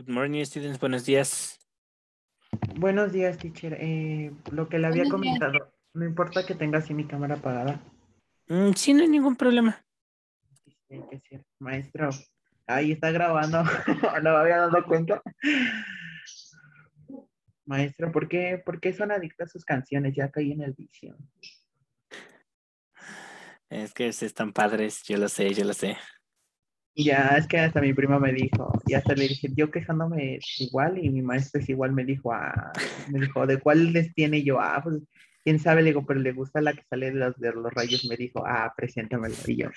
Good morning, students. Buenos días. Buenos días, teacher. Eh, lo que le había Buenos días. comentado, no importa que tenga así mi cámara apagada. Mm, sí, no hay ningún problema. Que ser maestro. Ahí está grabando. no me había dado cuenta. Maestro, ¿por qué, ¿por qué son adictas a sus canciones? Ya caí en el vicio. Es que se están padres, yo lo sé, yo lo sé. Ya, es que hasta mi prima me dijo, y hasta le dije, yo quejándome igual, y mi maestro es igual, me dijo, ah, me dijo, ¿de cuál les tiene yo? Ah, pues, quién sabe, le digo, pero le gusta la que sale de los, de los rayos, me dijo, ah, preséntamelo, y yo.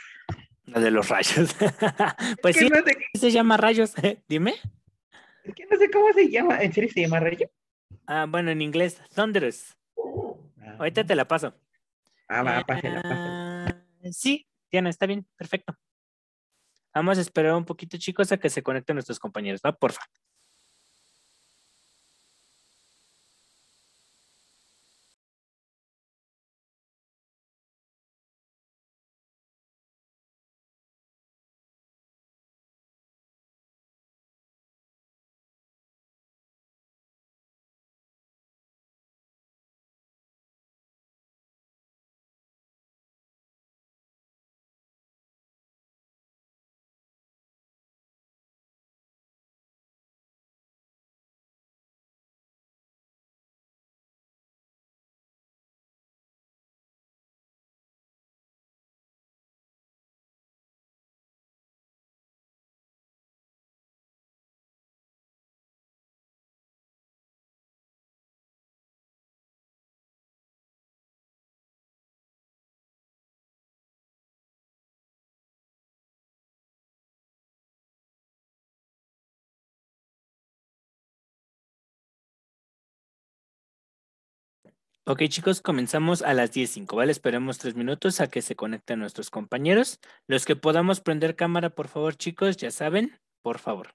La de los rayos. pues Es sí, no sé, se llama rayos. Dime. es que no sé cómo se llama, ¿en serio se llama rayo? Ah, bueno, en inglés, Thunderous. Ah, Ahorita te la paso. Ah, va, pásela, pásela. Ah, sí, Diana, está bien, perfecto. Vamos a esperar un poquito, chicos, a que se conecten nuestros compañeros, ¿va? Porfa. Ok, chicos, comenzamos a las 10.05, ¿vale? Esperemos tres minutos a que se conecten nuestros compañeros. Los que podamos prender cámara, por favor, chicos, ya saben, por favor.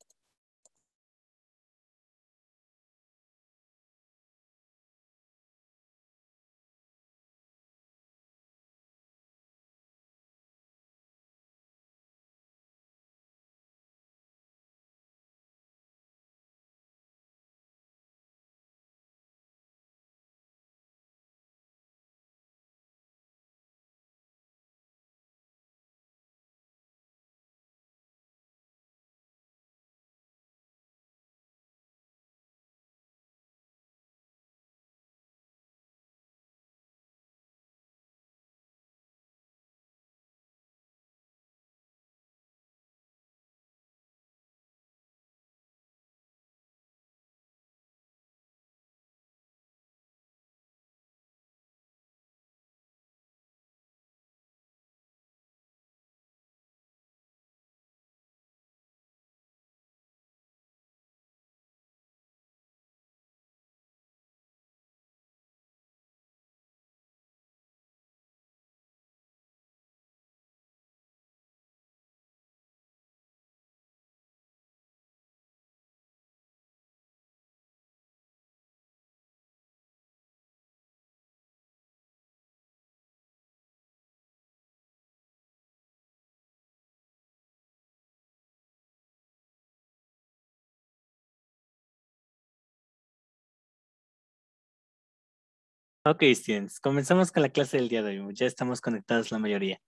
Ok, students, comenzamos con la clase del día de hoy. Ya estamos conectados la mayoría.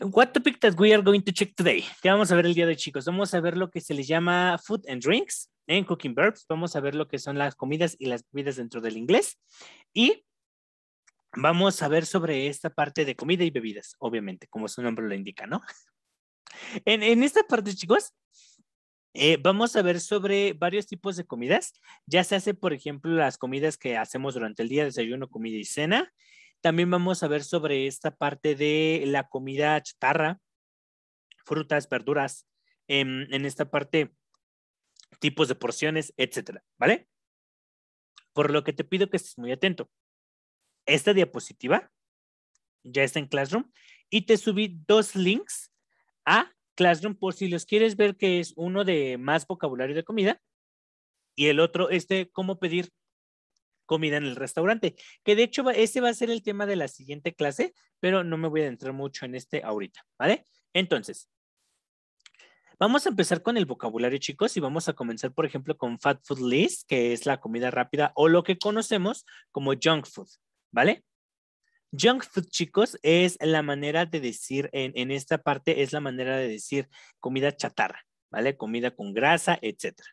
What topic that we are going to check today? ¿Qué vamos a ver el día de hoy, chicos? Vamos a ver lo que se les llama food and drinks en cooking verbs. Vamos a ver lo que son las comidas y las bebidas dentro del inglés. Y vamos a ver sobre esta parte de comida y bebidas, obviamente, como su nombre lo indica, ¿no? En, en esta parte, chicos, eh, vamos a ver sobre varios tipos de comidas. Ya se hace, por ejemplo, las comidas que hacemos durante el día, desayuno, comida y cena. También vamos a ver sobre esta parte de la comida chatarra, frutas, verduras, em, en esta parte, tipos de porciones, etcétera, ¿vale? Por lo que te pido que estés muy atento. Esta diapositiva ya está en Classroom y te subí dos links a Classroom por si los quieres ver, que es uno de más vocabulario de comida y el otro es de cómo pedir comida en el restaurante, que de hecho ese va a ser el tema de la siguiente clase, pero no me voy a adentrar mucho en este ahorita, ¿vale? Entonces, Vamos a empezar con el vocabulario, chicos, y vamos a comenzar, por ejemplo, con Fat Food List, que es la comida rápida o lo que conocemos como junk food, ¿vale? Junk food, chicos, es la manera de decir, en, en esta parte es la manera de decir comida chatarra, ¿vale? Comida con grasa, etcétera.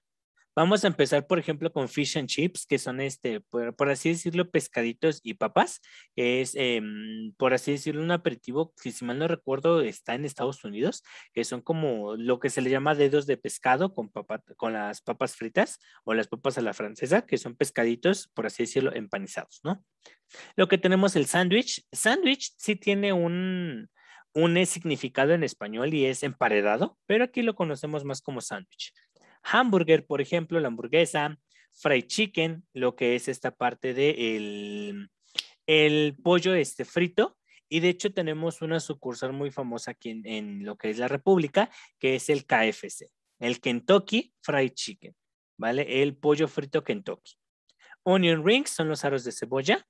Vamos a empezar, por ejemplo, con fish and chips, que son, este, por, así decirlo, pescaditos y papas. Es, em, por así decirlo, un aperitivo que, si mal no recuerdo, está en Estados Unidos, que son como lo que se le llama dedos de pescado con, con las papas fritas o las papas a la francesa, que son pescaditos, por así decirlo, empanizados, ¿no? Lo que tenemos el sándwich. Sándwich sí tiene un, un significado en español y es emparedado, pero aquí lo conocemos más como sándwich hamburger, por ejemplo, la hamburguesa, fried chicken, lo que es esta parte de el, pollo este frito. Y de hecho tenemos una sucursal muy famosa aquí en, en lo que es la República, que es el KFC, el Kentucky Fried Chicken, ¿vale? El pollo frito Kentucky. Onion rings son los aros de cebolla.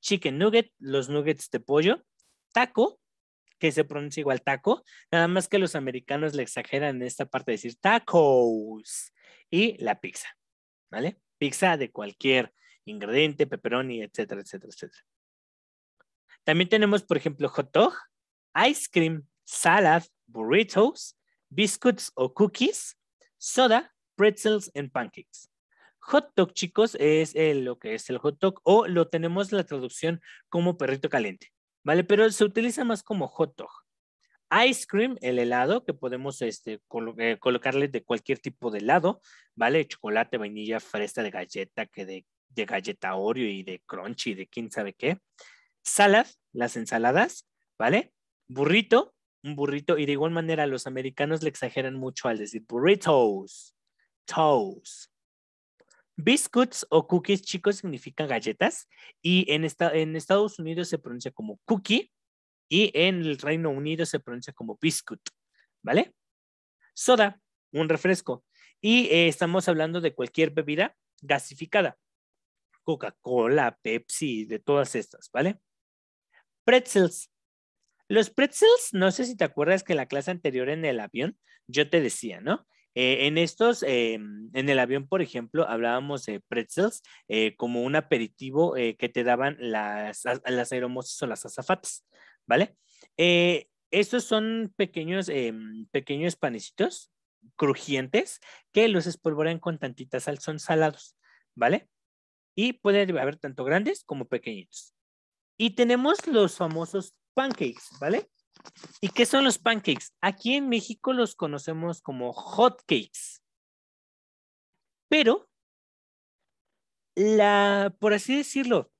Chicken nugget, los nuggets de pollo. Taco, que se pronuncia igual taco, nada más que los americanos le exageran en esta parte de decir tacos y la pizza, ¿vale? Pizza de cualquier ingrediente, pepperoni, etcétera, etcétera, etcétera. También tenemos, por ejemplo, hot dog, ice cream, salad, burritos, biscuits o cookies, soda, pretzels and pancakes. Hot dog, chicos, es lo que es el hot dog o lo tenemos la traducción como perrito caliente. ¿Vale? Pero se utiliza más como hot dog. Ice cream, el helado, que podemos este, eh, colocarle de cualquier tipo de helado, ¿vale? Chocolate, vainilla, fresa de galleta, que de, de galleta Oreo y de crunchy de quién sabe qué. Salad, las ensaladas, ¿vale? Burrito, un burrito, y de igual manera los americanos le exageran mucho al decir burritos, toast, Biscuits o cookies, chicos, significan galletas y en, en Estados Unidos se pronuncia como cookie y en el Reino Unido se pronuncia como biscuit, ¿vale? Soda, un refresco. Y eh, estamos hablando de cualquier bebida gasificada. Coca-Cola, Pepsi, de todas estas, ¿vale? Pretzels. Los pretzels, no sé si te acuerdas que en la clase anterior en el avión yo te decía, ¿no? Eh, en estos, eh, en el avión, por ejemplo, hablábamos de pretzels eh, como un aperitivo que te daban las, las aeromosas o las azafatas, ¿vale? estos son pequeños, pequeños panecitos crujientes que los espolvorean con tantita sal, son salados, ¿vale? Y puede haber tanto grandes como pequeñitos. Y tenemos los famosos pancakes, ¿vale? ¿Y qué son los pancakes? Aquí en México los conocemos como hot cakes. Pero, la, por así decirlo,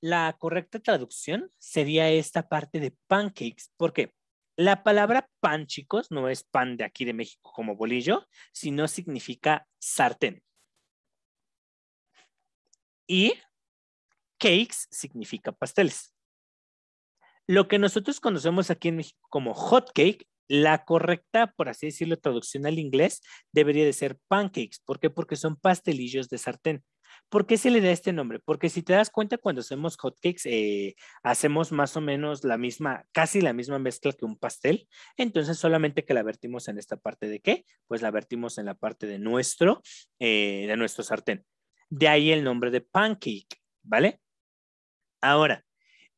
la correcta traducción sería esta parte de pancakes. porque La palabra pan, chicos, no es pan de aquí de México como bolillo, sino significa sartén. Y cakes significa pasteles. Lo que nosotros conocemos aquí en México como hot cake, la correcta, por así decirlo, traducción al inglés debería de ser pancakes. ¿Por qué? Porque son pastelillos de sartén. ¿Por qué se le da este nombre? Porque si te das cuenta, cuando hacemos hotcakes, eh, hacemos más o menos la misma, casi la misma mezcla que un pastel. Entonces, solamente que la vertimos en esta parte de qué? Pues la vertimos en la parte de nuestro, eh, de nuestro sartén. De ahí el nombre de pancake, ¿vale? Ahora,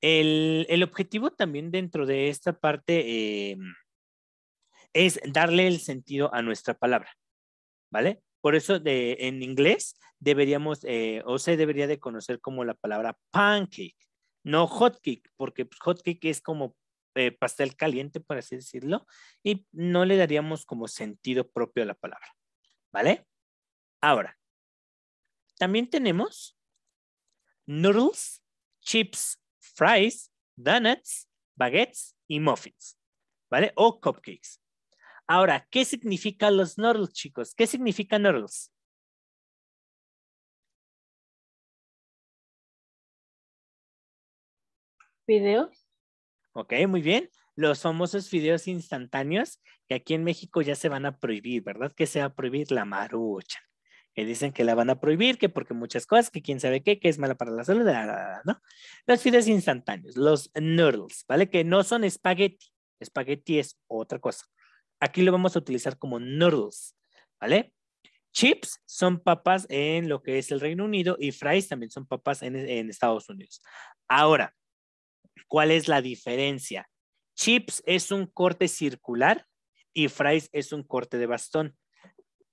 el, objetivo también dentro de esta parte eh, es darle el sentido a nuestra palabra, ¿vale? Por eso de, en inglés deberíamos, eh, o se debería de conocer como la palabra pancake, no hotcake, porque pues, hotcake es como eh, pastel caliente, por así decirlo, y no le daríamos como sentido propio a la palabra, ¿vale? Ahora, también tenemos noodles, chips, fries, donuts, baguettes y muffins, ¿vale? O cupcakes. Ahora, ¿qué significan los noodles, chicos? ¿Qué significan noodles? Videos. Ok, muy bien. Los famosos videos instantáneos que aquí en México ya se van a prohibir, ¿verdad? Que se va a prohibir la marucha que dicen que la van a prohibir, que porque muchas cosas, que quién sabe qué, que es mala para la salud, ¿no? Los fideos instantáneos, los noodles, ¿vale? Que no son espagueti, espagueti es otra cosa, Aquí lo vamos a utilizar como noodles, ¿vale? Chips son papas en lo que es el Reino Unido y fries también son papas en, en Estados Unidos. Ahora, ¿cuál es la diferencia? Chips es un corte circular y fries es un corte de bastón.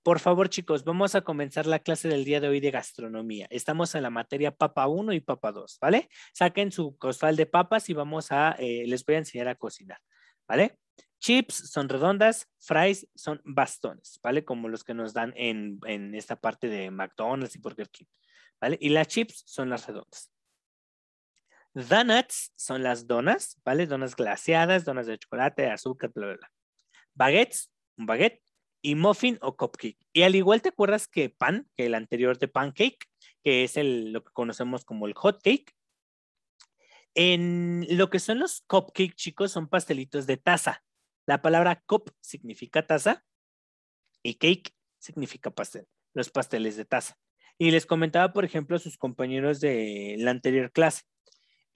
Por favor, chicos, vamos a comenzar la clase del día de hoy de gastronomía. Estamos en la materia papa 1 y papa 2, ¿vale? Saquen su costal de papas y vamos a, eh, les voy a enseñar a cocinar, ¿vale? Chips son redondas, fries son bastones, ¿vale? Como los que nos dan en, en esta parte de McDonald's y Burger King, ¿vale? Y las chips son las redondas. Donuts son las donas, ¿vale? Donas glaseadas, donas de chocolate, azúcar, bla, bla, bla. Baguettes, un baguette y muffin o cupcake. Y al igual te acuerdas que pan, que el anterior de pancake, que es el, lo que conocemos como el hot cake. En lo que son los cupcake, chicos, son pastelitos de taza. La palabra cup significa taza y cake significa pastel, los pasteles de taza. Y les comentaba, por ejemplo, a sus compañeros de la anterior clase.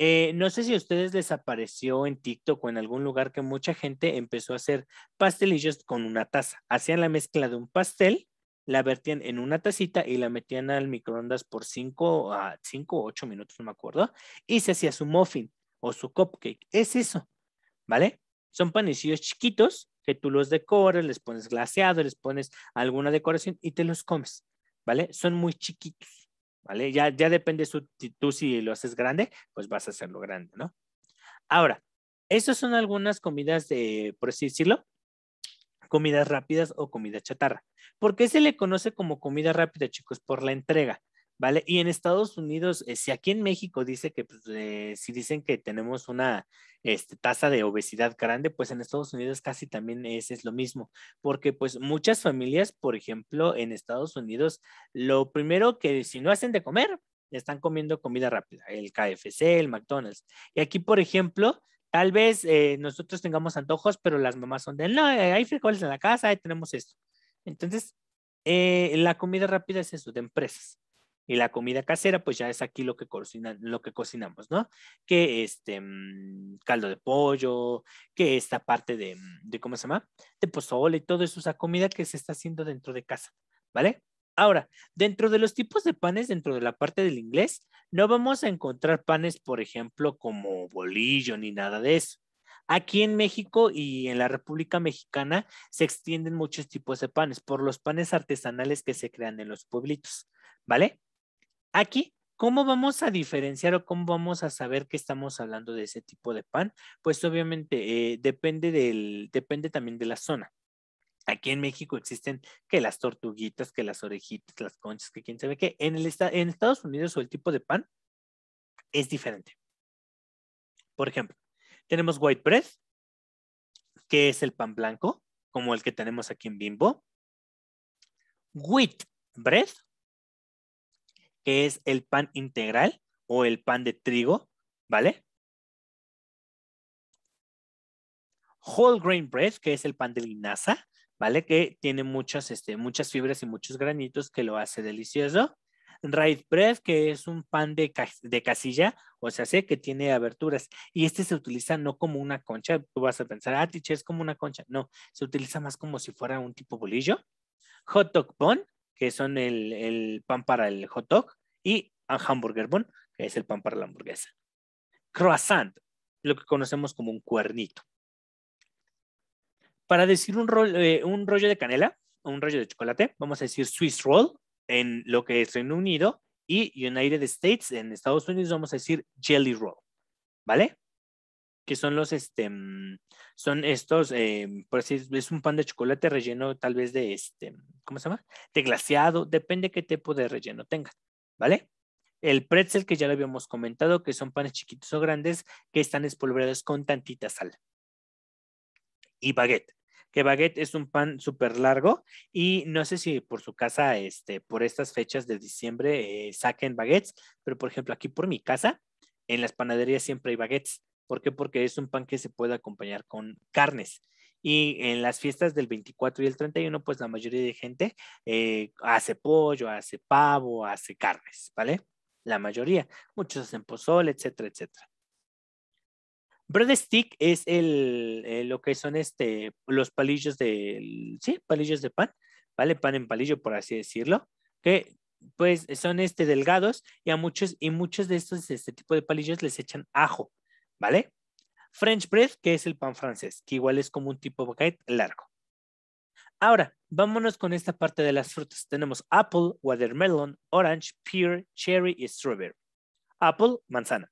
Eh, no sé si a ustedes les apareció en TikTok o en algún lugar que mucha gente empezó a hacer pastelillos con una taza. Hacían la mezcla de un pastel, la vertían en una tacita y la metían al microondas por 5 a 5 o 8 minutos, no me acuerdo, y se hacía su muffin o su cupcake. Es eso, ¿vale? Son panecillos chiquitos que tú los decoras, les pones glaseado, les pones alguna decoración y te los comes, ¿vale? Son muy chiquitos. ¿Vale? Ya, ya depende su, tú si lo haces grande, pues vas a hacerlo grande, ¿no? Ahora, estas son algunas comidas de, por así decirlo, comidas rápidas o comida chatarra. ¿Por qué se le conoce como comida rápida, chicos? Por la entrega. ¿Vale? Y en Estados Unidos, eh, si aquí en México dice que, pues, eh, si dicen que tenemos una este, tasa de obesidad grande, pues en Estados Unidos casi también es, es lo mismo, porque pues muchas familias, por ejemplo, en Estados Unidos, lo primero que si no hacen de comer, están comiendo comida rápida, el KFC, el McDonald's. Y aquí, por ejemplo, tal vez eh, nosotros tengamos antojos, pero las mamás son de, no, hay frijoles en la casa, ahí tenemos esto. Entonces, la comida rápida es eso, de empresas. Y la comida casera, pues ya es aquí lo que, cocinan, lo que cocinamos, ¿no? Que este mm, caldo de pollo, que esta parte de, mm, de, ¿cómo se llama? De pozole y todo eso, esa comida que se está haciendo dentro de casa, ¿vale? Ahora, dentro de los tipos de panes, dentro de la parte del inglés, no vamos a encontrar panes, por ejemplo, como bolillo ni nada de eso. Aquí en México y en la República Mexicana se extienden muchos tipos de panes por los panes artesanales que se crean en los pueblitos, ¿vale? Aquí, ¿cómo vamos a diferenciar o cómo vamos a saber que estamos hablando de ese tipo de pan? Pues obviamente eh, depende, del, depende también de la zona. Aquí en México existen que las tortuguitas, que las orejitas, las conchas, que quién sabe qué. En, el, en Estados Unidos o el tipo de pan es diferente. Por ejemplo, tenemos white bread, que es el pan blanco, como el que tenemos aquí en Bimbo. Wheat bread, que es el pan integral o el pan de trigo, ¿vale? Whole grain bread, que es el pan de linaza, ¿vale? Que tiene muchas, este, muchas fibras y muchos granitos que lo hace delicioso. Rye bread, que es un pan de, de casilla, o sea, sé que tiene aberturas. Y este se utiliza no como una concha. Tú vas a pensar, ah, tiche, es como una concha. No, se utiliza más como si fuera un tipo bolillo. Hot dog bun, que son el, pan para el hot dog, y hamburger bun, que es el pan para la hamburguesa. Croissant, lo que conocemos como un cuernito. Para decir un, eh, un rollo de canela, un rollo de chocolate, vamos a decir Swiss roll en lo que es Reino Unido y United States, en Estados Unidos vamos a decir jelly roll, ¿vale? Que son los, este, mm, son estos, eh, por así es un pan de chocolate relleno tal vez de, este, ¿cómo se llama? De glaseado, depende qué tipo de relleno tenga, ¿vale? El pretzel que ya lo habíamos comentado, que son panes chiquitos o grandes que están espolvoreados con tantita sal. Y baguette, que baguette es un pan súper largo y no sé si por su casa, este, por estas fechas de diciembre, eh, saquen baguettes, pero por ejemplo aquí por mi casa, en las panaderías siempre hay baguettes. ¿Por qué? Porque es un pan que se puede acompañar con carnes. Y en las fiestas del 24 y el 31, pues la mayoría de gente eh, hace pollo, hace pavo, hace carnes, ¿vale? La mayoría. Muchos hacen pozole, etcétera, etcétera. Breadstick es el, eh, lo que son este, los palillos de, sí, palillos de pan, ¿vale? Pan en palillo, por así decirlo, que pues son este delgados y a muchos, y muchos de estos, este tipo de palillos les echan ajo, ¿vale? French bread, que es el pan francés, que igual es como un tipo de baguette largo. Ahora, vámonos con esta parte de las frutas. Tenemos apple, watermelon, orange, pear, cherry y strawberry. Apple, manzana.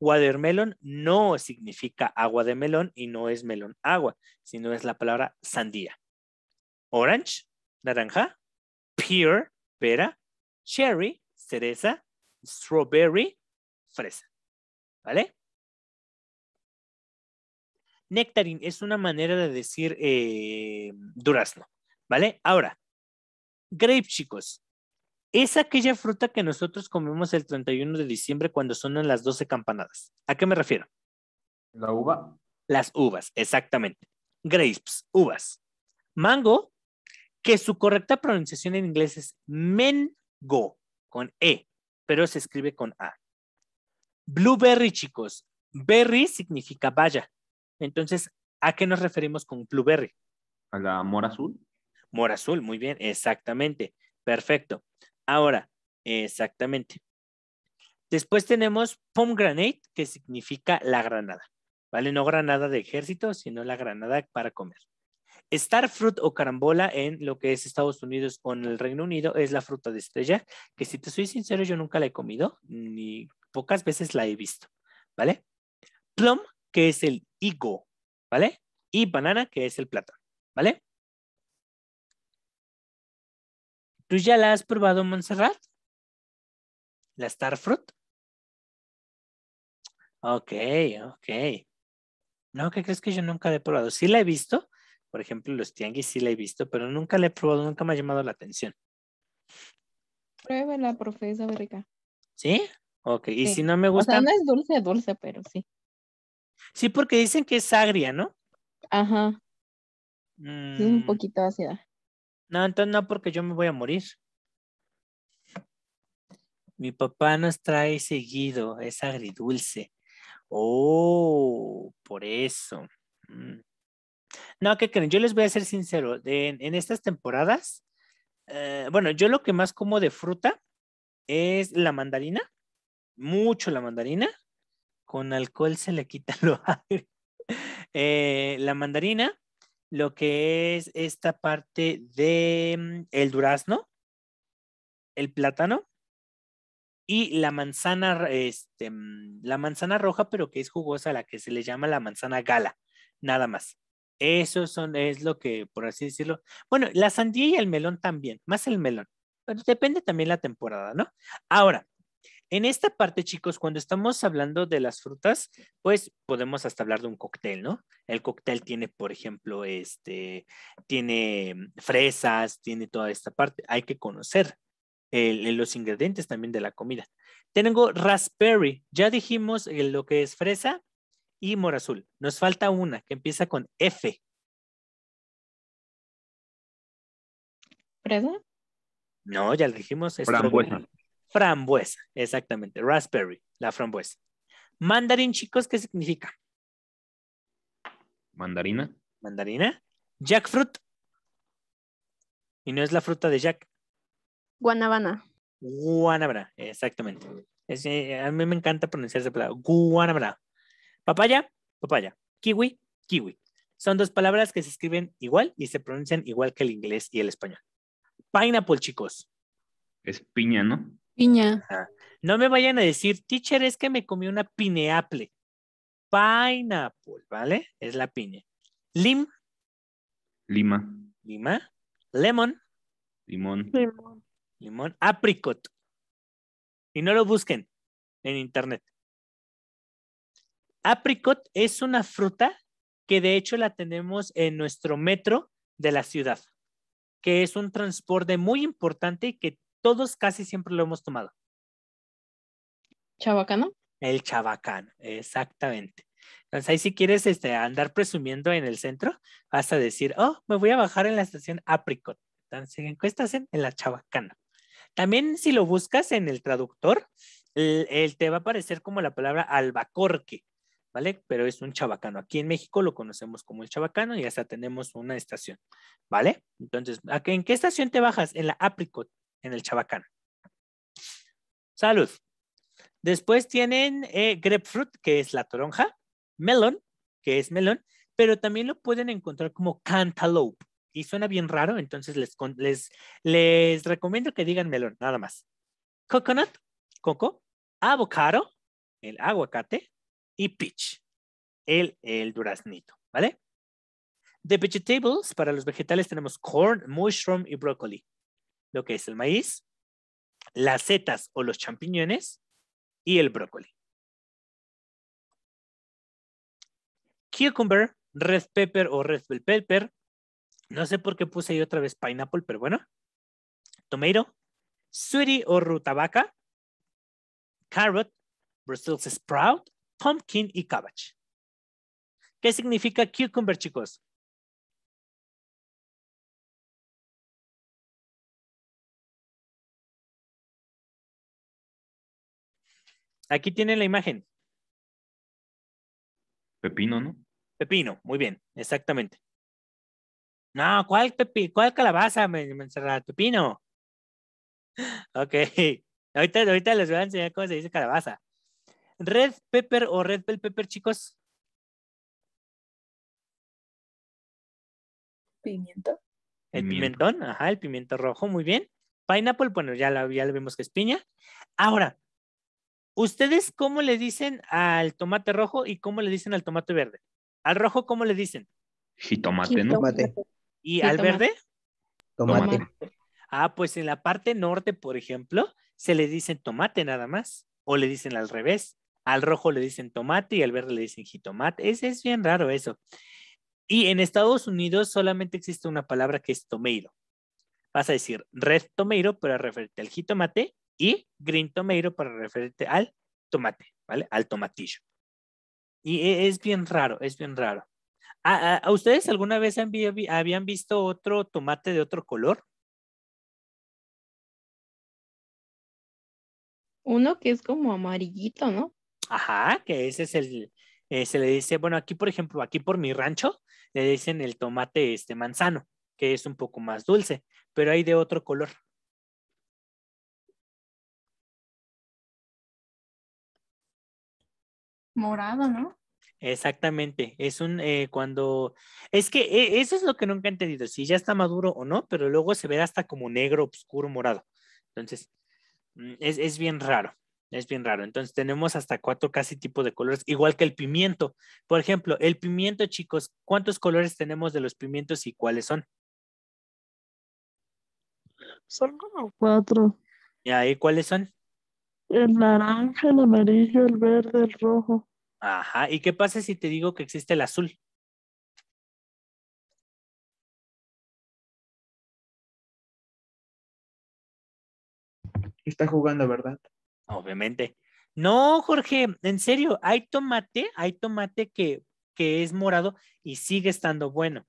Watermelon no significa agua de melón y no es melón agua, sino es la palabra sandía. Orange, naranja. Pear, pera. Cherry, cereza. Strawberry, fresa. ¿Vale? Nectarine es una manera de decir eh, durazno, ¿vale? Ahora, grape, chicos, es aquella fruta que nosotros comemos el 31 de diciembre cuando son las 12 campanadas. ¿A qué me refiero? La uva. Las uvas, exactamente. Grapes, uvas. Mango, que su correcta pronunciación en inglés es mengo, con E, pero se escribe con A. Blueberry, chicos. Berry significa vaya. Entonces, ¿a qué nos referimos con blueberry? A la mora azul. Mora azul, muy bien, exactamente. Perfecto. Ahora, exactamente. Después tenemos pomegranate, que significa la granada. ¿Vale? No granada de ejército, sino la granada para comer. Starfruit o carambola en lo que es Estados Unidos o en el Reino Unido es la fruta de estrella, que si te soy sincero, yo nunca la he comido, ni pocas veces la he visto. ¿Vale? Plum, que es el higo, ¿vale? Y banana, que es el plátano, ¿vale? ¿Tú ya la has probado, Montserrat? ¿La Starfruit? Ok, ok. No, ¿qué crees que yo nunca la he probado? Sí la he visto, por ejemplo, los tianguis sí la he visto, pero nunca la he probado, nunca me ha llamado la atención. Pruébela, profesora rica. ¿Sí? Ok, y Sí. si no me O gusta. sea, no es dulce, dulce, pero sí. Sí, porque dicen que es agria, ¿no? Aja, sí es un Mm, poquito ácida. No, entonces no, porque yo me voy a morir. Mi papá nos trae seguido, es agridulce. Oh, por eso. Mm. No, ¿qué creen? Yo les voy a ser sincero. en estas temporadas, eh, bueno, yo lo que más como de fruta es la mandarina, mucho la mandarina. Con alcohol se le quita lo. Eh, la mandarina, lo que es esta parte de mm, el durazno, el plátano y la manzana, este, mm, la manzana roja, pero que es jugosa, la que se le llama la manzana gala, nada más. Eso son, es lo que, por así decirlo. Bueno, la sandía y el melón también, más el melón, pero depende también la temporada, ¿no? Ahora, en esta parte, chicos, cuando estamos hablando de las frutas, pues podemos hasta hablar de un cóctel, ¿no? El cóctel tiene, por ejemplo, este, tiene mm, fresas, tiene toda esta parte. Hay que conocer el- los ingredientes también de la comida. Tengo raspberry, ya dijimos lo que es fresa y mora azul. Nos falta una que empieza con F. ¿Fresa? No, ya lo dijimos. es Frambuesa. Frambuesa, exactamente. Raspberry, la frambuesa. Mandarín, chicos, ¿qué significa? Mandarina. Mandarina. Jackfruit. Y no es la fruta de Jack. Guanabana. Guanabara, exactamente. Es, eh, a mí me encanta pronunciar esa palabra. Guanabara. Papaya, papaya. Kiwi, kiwi. Son dos palabras que se escriben igual y se pronuncian igual que el inglés y el español. Pineapple, chicos. Es piña, ¿no? Piña. No me vayan a decir, teacher, es que me comí una pineapple. Pineapple, ¿vale? Es la piña. Lim, Lima. lima. Lemon, Limón. limón. Apricot. Y no lo busquen en internet. Apricot es una fruta que de hecho la tenemos en nuestro metro de la ciudad, que es un transporte muy importante y que todos casi siempre lo hemos tomado. ¿Chabacano? El chabacán, exactamente. Entonces ahí si quieres este, andar presumiendo en el centro, vas a decir, oh, me voy a bajar en la estación Apricot. Entonces encuestas en, en la chabacana. También si lo buscas en el traductor, el, el te va a aparecer como la palabra albacorque, ¿vale? Pero es un chabacano. Aquí en México lo conocemos como el chabacano y hasta tenemos una estación, ¿vale? Entonces, ¿a qué- ¿en qué estación te bajas? En la apricot, en el chabacano. Salud. Después tienen eh, grapefruit, que es la toronja, melon, que es melón, pero también lo pueden encontrar como cantaloupe. Y suena bien raro, entonces les, les, les recomiendo que digan melón, nada más. Coconut, coco, avocado, el aguacate, y peach, el, el duraznito, ¿vale? De vegetables, para los vegetales tenemos corn, mushroom y brócoli. Lo que es el maíz, las setas o los champiñones y el brócoli. Cucumber, red pepper o red bell pepper. No sé por qué puse ahí otra vez pineapple, pero bueno. Tomato, sweetie o rutabaca, carrot, Brussels sprout, pumpkin y cabbage. ¿Qué significa cucumber, chicos? Aquí tienen la imagen. Pepino, ¿no? Pepino, muy bien, exactamente. No, ¿cuál pepi, cuál calabaza, me, me encerra? Pepino. Ok. Ahorita, ahorita les voy a enseñar cómo se dice calabaza. Red pepper o red bell pepper, chicos. Pimiento. El Pimiento. pimentón, ajá, el pimiento rojo, muy bien. Pineapple, bueno, ya, la, ya le vimos que es piña. Ahora, ¿ustedes cómo le dicen al tomate rojo y cómo le dicen al tomate verde? Al rojo, ¿cómo le dicen? Jitomate, ¿no? Tomate. ¿Y al verde? Tomate. Tomate. Ah, pues en la parte norte, por ejemplo, se le dicen tomate nada más. O le dicen al revés. Al rojo le dicen tomate y al verde le dicen jitomate. Es, es bien raro eso. Y en Estados Unidos solamente existe una palabra que es tomato. Vas a decir red tomato para referirte al jitomate y green tomato para referirte al tomate, ¿vale? Al tomatillo. Y e- es bien raro, es bien raro. ¿A, a- a ustedes alguna vez han vi- habían visto otro tomate de otro color? Uno que es como amarillito, ¿no? Ajá, que ese es el, eh, se le dice, bueno, aquí por ejemplo, aquí por mi rancho, le dicen el tomate este manzano, que es un poco más dulce, pero hay de otro color. Morado, ¿no? Exactamente, es un eh, cuando, es que eh, eso es lo que nunca he entendido, si ya está maduro o no, pero luego se ve hasta como negro, oscuro, morado. Entonces, mm, es, es bien raro, es bien raro. Entonces, tenemos hasta cuatro casi tipos de colores, igual que el pimiento. Por ejemplo, el pimiento, chicos, ¿cuántos colores tenemos de los pimientos y cuáles son? Son como cuatro. ¿Y ahí cuáles son? El naranja, el amarillo, el verde, el rojo. Ajá, ¿y qué pasa si te digo que existe el azul? Está jugando, ¿verdad? Obviamente. No, Jorge, en serio, hay tomate, hay tomate que, que es morado y sigue estando bueno.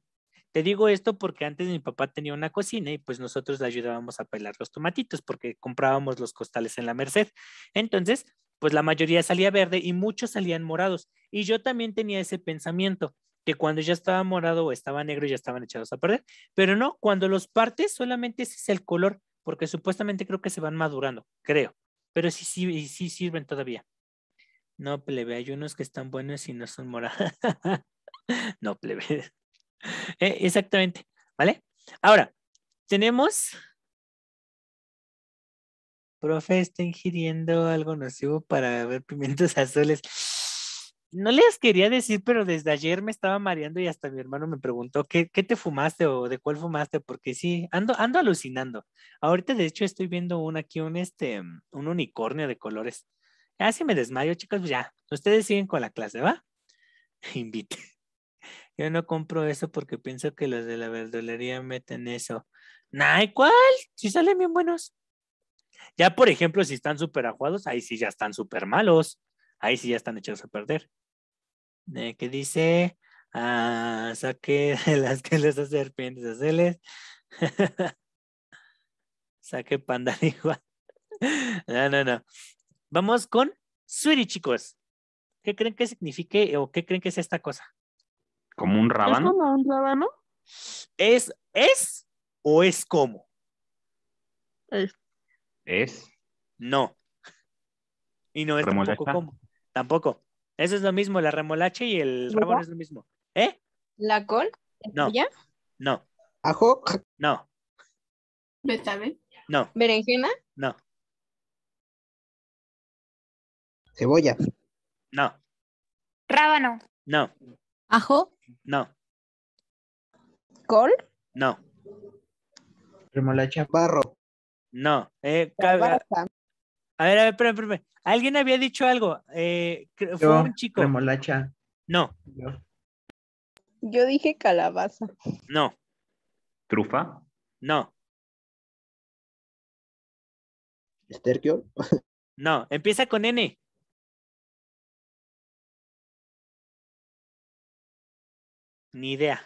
Te digo esto porque antes mi papá tenía una cocina y pues nosotros le ayudábamos a pelar los tomatitos porque comprábamos los costales en la Merced. Entonces, pues la mayoría salía verde y muchos salían morados. Y yo también tenía ese pensamiento que cuando ya estaba morado o estaba negro ya estaban echados a perder. Pero no, cuando los partes solamente ese es el color porque supuestamente creo que se van madurando, creo pero sí, sí, sí sirven todavía. No, plebe, hay unos que están buenos y no son morados. no, plebe. Eh, exactamente, ¿vale? Ahora, tenemos... Profe, está ingiriendo algo nocivo para ver pimientos azules. No les quería decir, pero desde ayer me estaba mareando y hasta mi hermano me preguntó, ¿qué, qué te fumaste o de cuál fumaste? Porque sí, ando, ando alucinando. Ahorita, de hecho, estoy viendo un aquí, un este, un unicornio de colores. Ya si me desmayo, chicos, pues ya. Ustedes siguen con la clase, ¿va? Invite. Yo no compro eso porque pienso que los de la verdulería meten eso. Nay, ¿cuál? Si salen bien buenos. Ya, por ejemplo, si están súper ajuados, ahí sí ya están súper malos. Ahí sí ya están echados a perder. ¿Qué dice? Ah, saque de las que les hace serpientes azules. Saque panda igual. No, no, no. Vamos con Sweetie, chicos. ¿Qué creen que signifique o qué creen que es esta cosa? Como un ¿Es rábano. como un rábano? ¿Es, es o es como? Es. No. Y no es tampoco como. Tampoco. Eso es lo mismo, la remolacha y el ¿Verdad? rábano es lo mismo. ¿Eh? ¿La col? No. ¿Ya? No, Ajo, no, Betabel. no, ¿Berenjena? no, cebolla, no, Rábano. no, Ajo. No, ¿Col? no, Remolacha. barro, no. Eh, a ver, a ver, espérame, espérame. Alguien había dicho algo. Eh, fue Yo, un chico. remolacha. No, Yo. Yo dije calabaza. no, Trufa. no, esterquio, no. Empieza con N. Ni idea.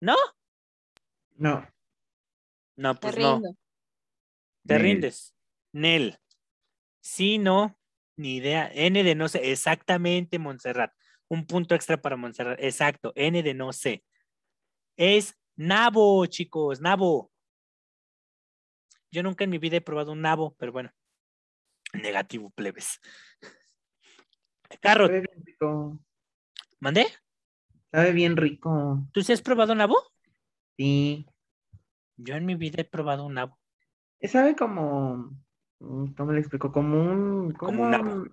¿No? No. No, Te pues no. Te Nel. rindes. Nel. Sí, no, ni idea. N de no sé. Exactamente, Montserrat. Un punto extra para Montserrat. Exacto. N de no sé. Es nabo, chicos, nabo. Yo nunca en mi vida he probado un nabo, pero bueno. Negativo, plebes. Carrot, Sabe bien rico. ¿mandé? Sabe bien rico. ¿Tú sí has probado nabo? Sí. Yo en mi vida he probado un nabo. Sabe como. mm, ¿Cómo le explico? Como un. Como un nabo.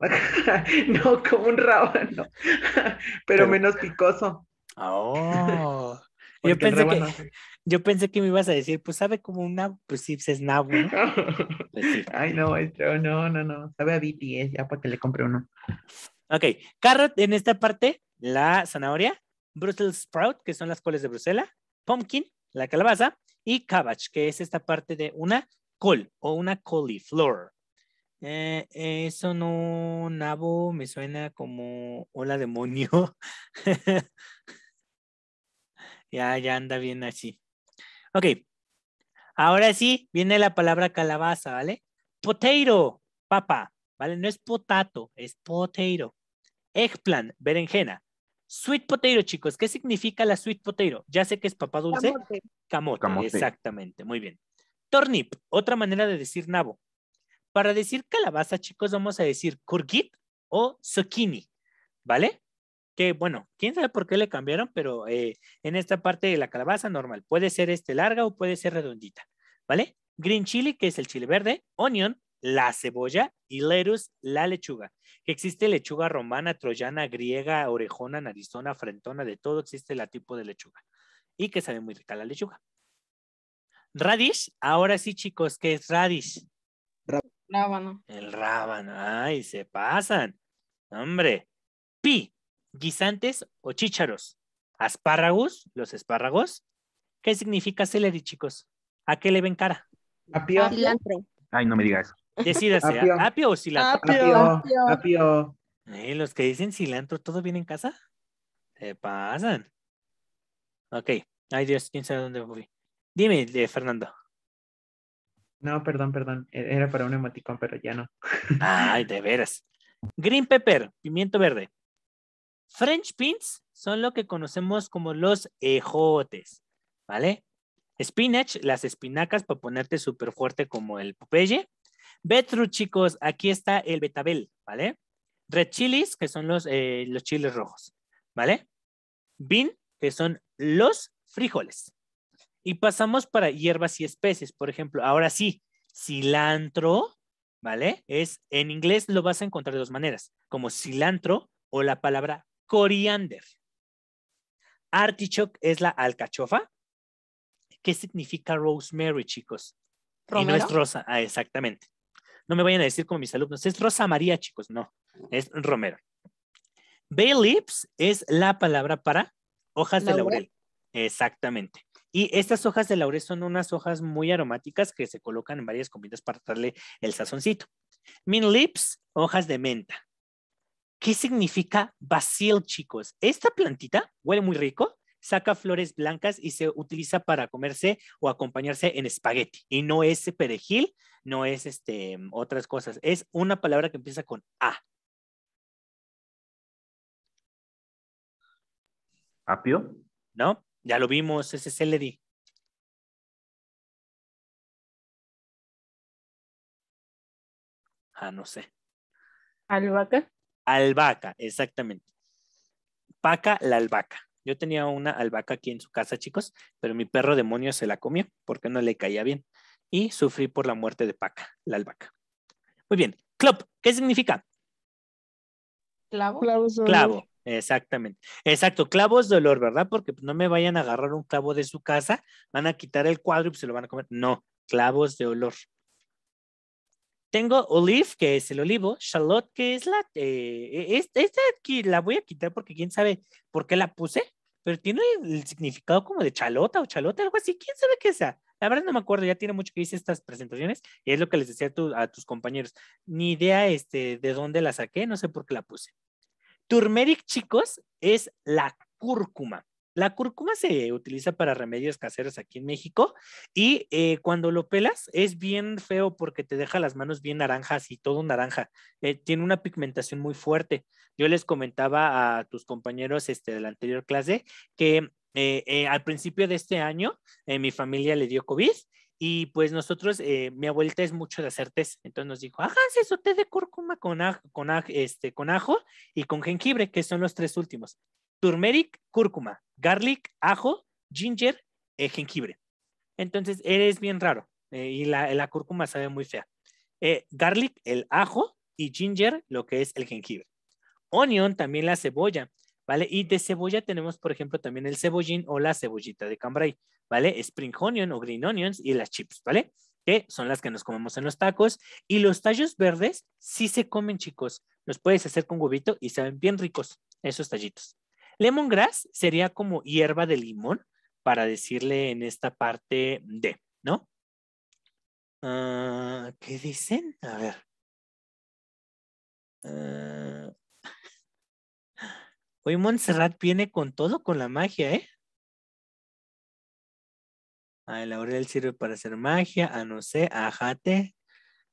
no, como un rábano. Pero, Pero- menos picoso. Oh. Yo pensé, que, yo pensé que me ibas a decir, pues sabe como un nabo. Pues sí, pues es nabo, ¿no? Pues sí. Ay, no, maestro, no, no, no. Sabe a BTS, ya para que le compre uno. Ok, carrot en esta parte, la zanahoria, Brussels sprout, que son las coles de Bruselas, pumpkin, la calabaza, y cabbage, que es esta parte de una col o una cauliflower. Eh, eso no, nabo, me suena como hola demonio. ya, ya anda bien así. Ok, ahora sí, viene la palabra calabaza, ¿vale? Potato, papa, ¿vale? No es potato, es potato. Eggplant, berenjena. Sweet potato, chicos. ¿Qué significa la sweet potato? Ya sé que es papá dulce. Camote. Camote, Camote. exactamente. Muy bien. Turnip, otra manera de decir nabo. Para decir calabaza, chicos, vamos a decir courgette o zucchini, ¿vale? Que bueno, quién sabe por qué le cambiaron, pero eh, en esta parte de la calabaza normal. Puede ser este larga o puede ser redondita, ¿vale? Green chili, que es el chile verde, onion, la cebolla y lettuce, la lechuga. Que existe lechuga romana, troyana, griega, orejona, narizona, frentona, de todo existe la tipo de lechuga. Y que sabe muy rica la lechuga. Radish, ahora sí, chicos, ¿qué es radish? Rábano. El rábano. Ay, se pasan. Hombre. Pi, guisantes o chícharos. Espárragos, los espárragos. ¿Qué significa celery, chicos? ¿A qué le ven cara? Apio. Cilantro. Ay, no me digas. Decídase, Apio. ¿a- ¿apio o cilantro? Apio. Apio. Apio. Eh, los que dicen cilantro, ¿todo bien en casa? Se pasan. Ok. Ay, Dios, quién sabe dónde fui. Dime, eh, Fernando. No, perdón, perdón. E- Era para un emoticón, pero ya no. Ay, de veras. Green pepper, pimiento verde. French beans son lo que conocemos como los ejotes, ¿vale? Spinach, las espinacas para ponerte súper fuerte como el Popeye. Beetroot, chicos, aquí está el betabel, ¿vale? Red chilies, que son los, eh, los chiles rojos, ¿vale? Bean, que son los frijoles. Y pasamos para hierbas y especies, por ejemplo, ahora sí, cilantro, ¿vale? Es en inglés lo vas a encontrar de dos maneras, como cilantro o la palabra coriander. Artichoke es la alcachofa. ¿Qué significa rosemary, chicos? Y no es ¿Romero? rosa, ah, exactamente. No me vayan a decir como mis alumnos, es Rosa María, chicos, no, es romero. Bay leaves es la palabra para hojas de ¿Laurel? laurel. Exactamente. Y estas hojas de laurel son unas hojas muy aromáticas que se colocan en varias comidas para darle el sazoncito. Mint leaves, hojas de menta. ¿Qué significa basil, chicos? Esta plantita huele muy rico saca flores blancas y se utiliza para comerse o acompañarse en espagueti. Y no es perejil, no es este, otras cosas. Es una palabra que empieza con A. Apio. ¿No? Ya lo vimos, ese es celery. Ah, no sé. Albahaca. Albahaca, exactamente. Paca la albahaca. Yo tenía una albahaca aquí en su casa, chicos, pero mi perro demonio se la comió porque no le caía bien. Y sufrí por la muerte de Paca, la albahaca. Muy bien. Club, ¿qué significa? Clavo. Clavos de olor. Clavo, exactamente. Exacto, clavos de olor, ¿verdad? Porque no me vayan a agarrar un clavo de su casa, van a quitar el cuadro y se lo van a comer. No, clavos de olor. Tengo olive, que es el olivo, shallot, que es la... eh, es- esta aquí la voy a quitar porque quién sabe por qué la puse, pero tiene el significado como de chalota o chalota, algo así. ¿Quién sabe qué sea? La verdad no me acuerdo, ya tiene mucho que hice estas presentaciones y es lo que les decía a, a tus compañeros. Ni idea este, de dónde la saqué, no sé por qué la puse. Turmeric, chicos, es la cúrcuma. La cúrcuma se utiliza para remedios caseros aquí en México y eh, cuando lo pelas es bien feo porque te deja las manos bien naranjas y todo naranja. Eh, tiene una pigmentación muy fuerte. Yo les comentaba a tus compañeros este, de la anterior clase que eh, eh, al principio de este año eh, mi familia le dio COVID y pues nosotros, eh, mi abuelita es mucho de hacer test, entonces nos dijo, háganse su té de cúrcuma con, aj- con, este, con ajo y con jengibre, que son los tres últimos. Turmeric, cúrcuma, garlic, ajo, ginger, eh, jengibre. Entonces, eres bien raro eh, y la, la cúrcuma sabe muy fea. Eh, garlic, el ajo y ginger, lo que es el jengibre. Onion, también la cebolla, ¿vale? Y de cebolla tenemos, por ejemplo, también el cebollín o la cebollita de cambray, ¿vale? Spring onion o green onions y las chips, ¿vale? Que son las que nos comemos en los tacos. Y los tallos verdes sí se comen, chicos. Los puedes hacer con huevito y saben bien ricos esos tallitos. Lemongrass sería como hierba de limón, para decirle en esta parte de, ¿no? Ah, ¿Qué dicen? A ver. Ah, Hoy Montserrat viene con todo, con la magia, ¿eh? Ah, el laurel sirve para hacer magia, ah, no sé, ajate.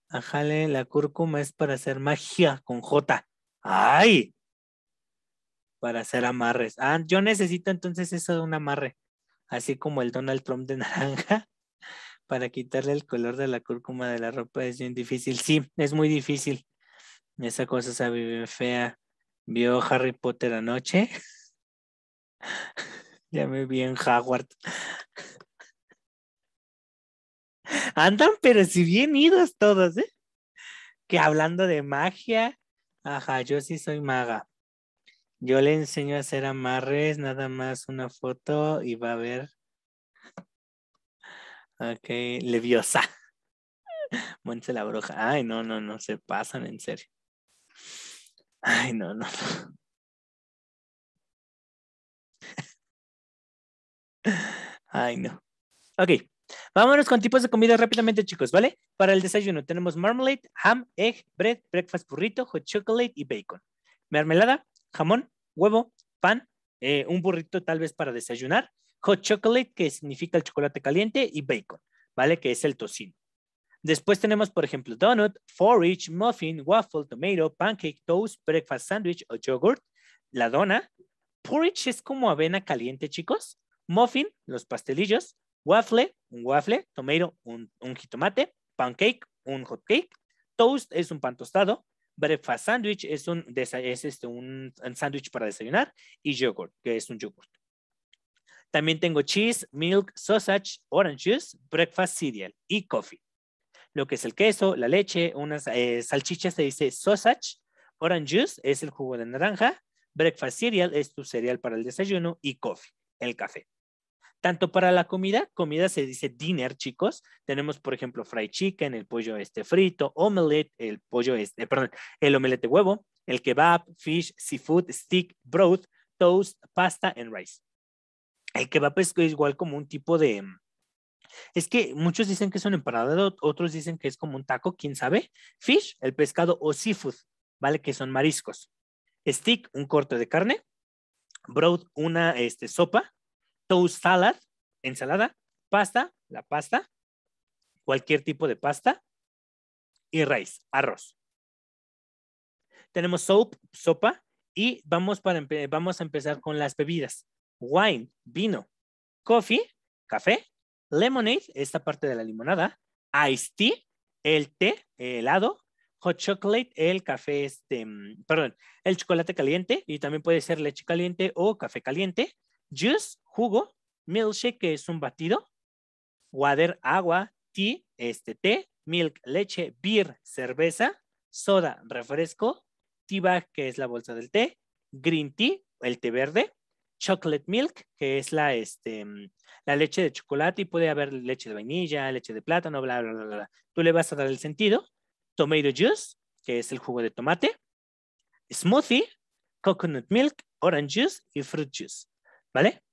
Ajale, la cúrcuma es para hacer magia con J. ¡Ay! Para hacer amarres. Ah, yo necesito entonces eso de un amarre. Así como el Donald Trump de naranja. Para quitarle el color de la cúrcuma de la ropa es bien difícil. Sí, es muy difícil. Esa cosa sabe bien fea. ¿Vio Harry Potter anoche? ya me vi en Howard. Andan, pero si bien idos todos, ¿eh? Que hablando de magia, ajá, yo sí soy maga. Yo le enseño a hacer amarres, nada más una foto y va a ver. Ok, leviosa. Monte la bruja. Ay, no, no, no, se pasan en serio. Ay, no, no, no. Ay, no. Ok, vámonos con tipos de comida rápidamente, chicos, ¿vale? Para el desayuno tenemos marmalade, ham, egg, bread, breakfast burrito, hot chocolate y bacon. Mermelada, jamón, huevo, pan, eh, un burrito tal vez para desayunar, hot chocolate, que significa el chocolate caliente, y bacon, ¿vale? Que es el tocino. Después tenemos, por ejemplo, donut, forage, muffin, waffle, tomato, pancake, toast, breakfast sandwich o yogurt. La dona. Porridge es como avena caliente, chicos. Muffin, los pastelillos. Waffle, un waffle. Tomato, un, un jitomate. Pancake, un hot cake. Toast es un pan tostado. Breakfast sandwich es un, es este, un, para desayunar. Y yogurt, que es un yogurt. También tengo cheese, milk, sausage, orange juice, breakfast cereal y coffee lo que es el queso, la leche, unas eh, salchichas se dice sausage, orange juice es el jugo de naranja, breakfast cereal es tu cereal para el desayuno y coffee, el café. Tanto para la comida, comida se dice dinner, chicos. Tenemos, por ejemplo, fried chicken, el pollo este frito, omelette, el pollo este, perdón, el omelette huevo, el kebab, fish, seafood, stick, broth, toast, pasta and rice. El kebab es igual como un tipo de, es que muchos dicen que es un otros dicen que es como un taco, quién sabe. Fish, el pescado o seafood, ¿vale? Que son mariscos. Stick, un corte de carne. Broth, una este, sopa. Toast salad, ensalada, pasta, la pasta, cualquier tipo de pasta, y rice, arroz. Tenemos soap, sopa, y vamos, para vamos a empezar con las bebidas. Wine, vino, coffee, café, lemonade, esta parte de la limonada, iced tea, el té, helado, hot chocolate, el café, este, mm, perdón, el chocolate caliente y también puede ser leche caliente o café caliente, juice, jugo, milkshake, que es un batido, water, agua, tea, este té, milk, leche, beer, cerveza, soda, refresco, tea bag, que es la bolsa del té, green tea, el té verde, chocolate milk, que es la, este, la leche de chocolate y puede haber leche de vainilla, leche de plátano, bla, bla, bla, bla. Tú le vas a dar el sentido. Tomato juice, que es el jugo de tomate. Smoothie, coconut milk, orange juice y fruit juice. ¿Vale?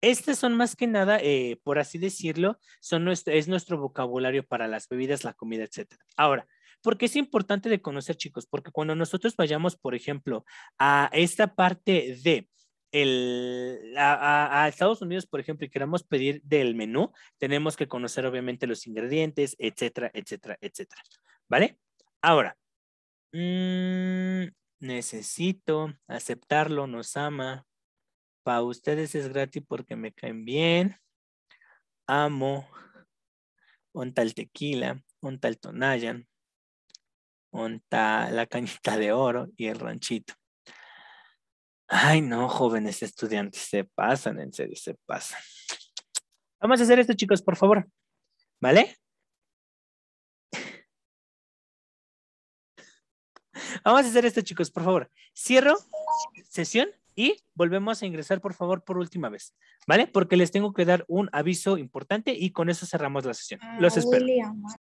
Estas son más que nada, eh, por así decirlo, son nuestro, es nuestro vocabulario para las bebidas, la comida, etc. Ahora, ¿por qué es importante de conocer, chicos? Porque cuando nosotros vayamos, por ejemplo, a esta parte de el, a, Estados Unidos, por ejemplo, y queramos pedir del menú, tenemos que conocer obviamente los ingredientes, etcétera, etcétera, etcétera. ¿Vale? Ahora, mm, necesito aceptarlo, nos ama. Para ustedes es gratis porque me caen bien. Amo. Un tal tequila, un tal tonayan, un tal la cañita de oro y el ranchito. Ay, no, jóvenes estudiantes, se pasan, en serio, se pasan. Vamos a hacer esto, chicos, por favor. ¿Vale? Vamos a hacer esto, chicos, por favor. Cierro sesión y volvemos a ingresar, por favor, por última vez. ¿Vale? Porque les tengo que dar un aviso importante y con eso cerramos la sesión. Los espero.